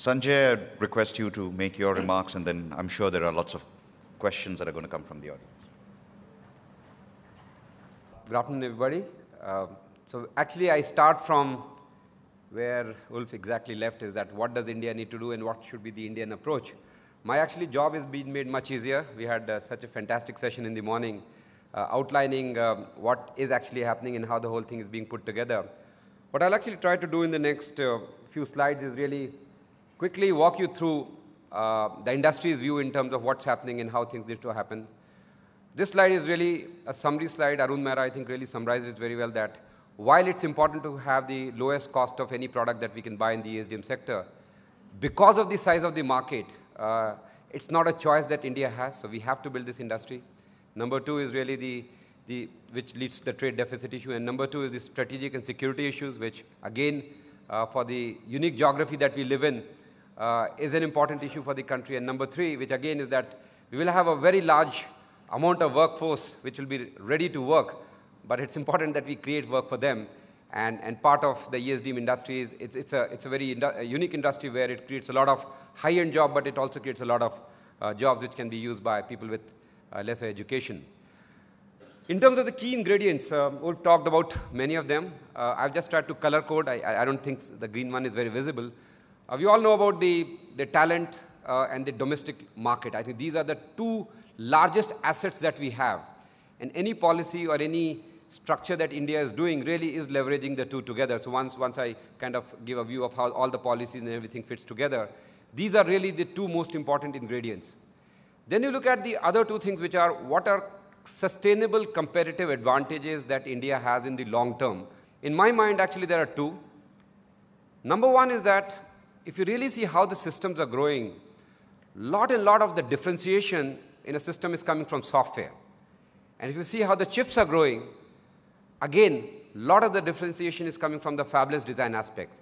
Sanjay, I request you to make your remarks, and then I'm sure there are lots of questions that are going to come from the audience. Good afternoon, everybody. Uh, so actually, I start from where Ulf exactly left is that what does India need to do and what should be the Indian approach. My actually job is being made much easier. We had uh, such a fantastic session in the morning uh, outlining um, what is actually happening and how the whole thing is being put together. What I'll actually try to do in the next uh, few slides is really quickly walk you through uh, the industry's view in terms of what's happening and how things need to happen. This slide is really a summary slide. Arun Mehra, I think, really summarizes very well that while it's important to have the lowest cost of any product that we can buy in the ESDM sector, because of the size of the market, uh, it's not a choice that India has, so we have to build this industry. Number two is really the, the which leads to the trade deficit issue, and number two is the strategic and security issues, which again, uh, for the unique geography that we live in, uh, is an important issue for the country. And number three, which again is that we will have a very large amount of workforce which will be ready to work, but it's important that we create work for them. And, and part of the ESDM industry is it's, it's, a, it's a very a unique industry where it creates a lot of high-end job, but it also creates a lot of uh, jobs which can be used by people with uh, lesser education. In terms of the key ingredients, uh, we've talked about many of them. Uh, I've just tried to color code. I, I, don't think the green one is very visible. Uh, we all know about the, the talent uh, and the domestic market. I think these are the two largest assets that we have. And any policy or any structure that India is doing really is leveraging the two together. So once, once I kind of give a view of how all the policies and everything fits together, these are really the two most important ingredients. Then you look at the other two things, which are what are sustainable competitive advantages that India has in the long term. In my mind, actually, there are two. Number one is that if you really see how the systems are growing, a lot and lot of the differentiation in a system is coming from software. And if you see how the chips are growing, again, a lot of the differentiation is coming from the fabless design aspect.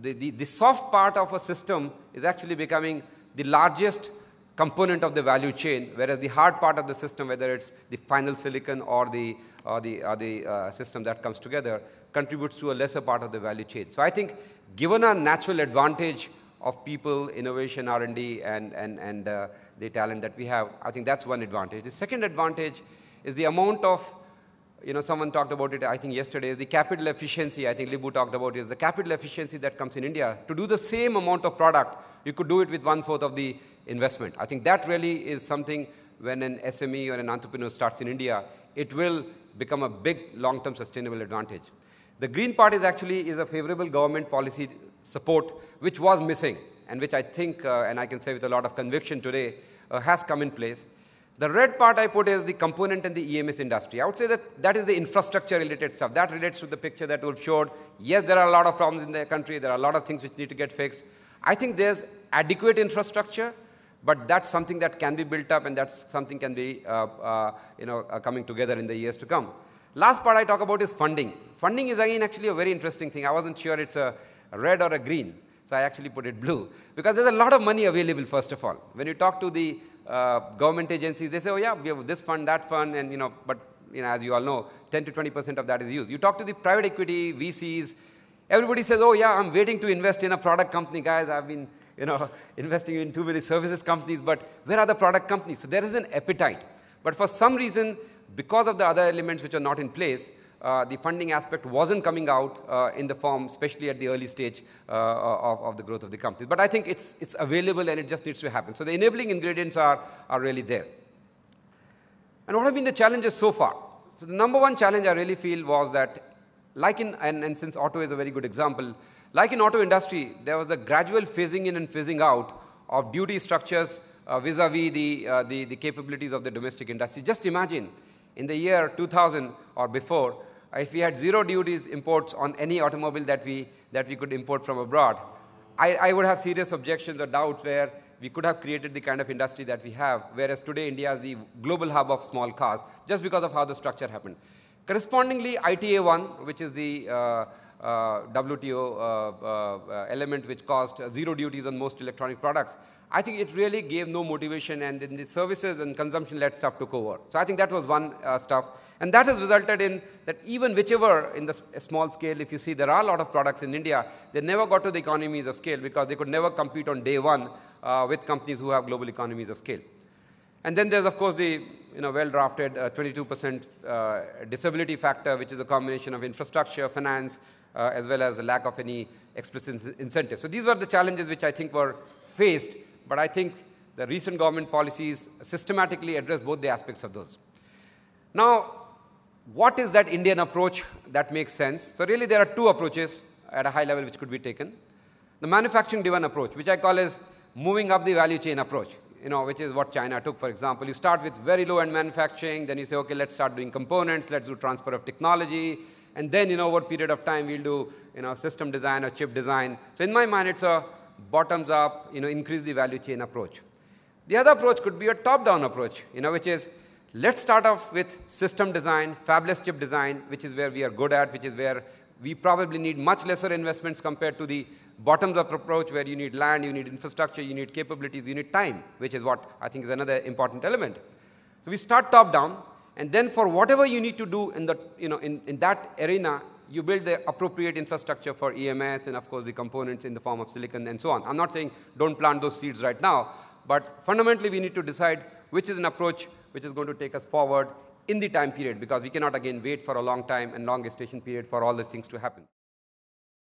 The, the, the soft part of a system is actually becoming the largest component of the value chain, whereas the hard part of the system, whether it's the final silicon or the, or the, or the uh, system that comes together, contributes to a lesser part of the value chain. So I think given our natural advantage of people, innovation, R&D, and, and, and uh, the talent that we have, I think that's one advantage. The second advantage is the amount of, you know, someone talked about it, I think yesterday, is the capital efficiency, I think Lip-Bu talked about is the capital efficiency that comes in India. To do the same amount of product, you could do it with one-fourth of the investment. I think that really is something when an SME or an entrepreneur starts in India, it will become a big long-term sustainable advantage. The green part is actually is a favorable government policy support, which was missing, and which I think, uh, and I can say with a lot of conviction today, uh, has come in place. The red part I put is the component in the EMS industry. I would say that that is the infrastructure related stuff. That relates to the picture that Ulf showed. Yes, there are a lot of problems in the country. There are a lot of things which need to get fixed. I think there's adequate infrastructure but that's something that can be built up and that's something can be uh, uh, you know, uh, coming together in the years to come. Last part I talk about is funding. Funding is again actually a very interesting thing. I wasn't sure it's a red or a green, so I actually put it blue. Because there's a lot of money available, first of all. When you talk to the uh, government agencies, they say, oh yeah, we have this fund, that fund, and you know, but you know, as you all know, 10 to 20% of that is used. You talk to the private equity, VCs, everybody says, oh yeah, I'm waiting to invest in a product company, guys. I've been you know, investing in too many services companies, but where are the product companies? So there is an appetite. But for some reason, because of the other elements which are not in place, uh, the funding aspect wasn't coming out uh, in the form, especially at the early stage uh, of, of, the growth of the companies. But I think it's, it's available and it just needs to happen. So the enabling ingredients are, are really there. And what have been the challenges so far? So the number one challenge I really feel was that, like in, and, and since auto is a very good example, like in auto industry, there was the gradual phasing in and phasing out of duty structures uh, vis-a-vis -vis the, uh, the, the, capabilities of the domestic industry. Just imagine, in the year 2000 or before, if we had zero duties imports on any automobile that we, that we could import from abroad, I, I would have serious objections or doubts where we could have created the kind of industry that we have, whereas today India is the global hub of small cars, just because of how the structure happened. Correspondingly, ITA1, which is the uh, uh, WTO uh, uh, element which caused zero duties on most electronic products, I think it really gave no motivation and then the services and consumption-led stuff took over. So I think that was one stuff. And that has resulted in that even whichever in the small scale, if you see there are a lot of products in India, they never got to the economies of scale because they could never compete on day one uh, with companies who have global economies of scale. And then there's, of course, the you know, well-drafted 22% uh, uh, disability factor, which is a combination of infrastructure, finance, uh, as well as a lack of any explicit incentive. So these were the challenges which I think were faced, but I think the recent government policies systematically address both the aspects of those. Now, what is that Indian approach that makes sense? So really there are two approaches at a high level which could be taken. The manufacturing driven approach, which I call as moving up the value chain approach, you know, which is what China took, for example. You start with very low end manufacturing, then you say, okay, let's start doing components, let's do transfer of technology, and then, you know, over a period of time, we'll do, you know, system design or chip design. So in my mind, it's a bottoms up, you know, increase the value chain approach. The other approach could be a top down approach, you know, which is Let's start off with system design, fabless chip design, which is where we are good at, which is where we probably need much lesser investments compared to the bottoms up approach where you need land, you need infrastructure, you need capabilities, you need time, which is what I think is another important element. So we start top down, and then for whatever you need to do in, the, you know, in, in that arena, you build the appropriate infrastructure for EMS and, of course, the components in the form of silicon and so on. I'm not saying don't plant those seeds right now, but fundamentally, we need to decide which is an approach which is going to take us forward in the time period because we cannot again wait for a long time and long gestation period for all these things to happen.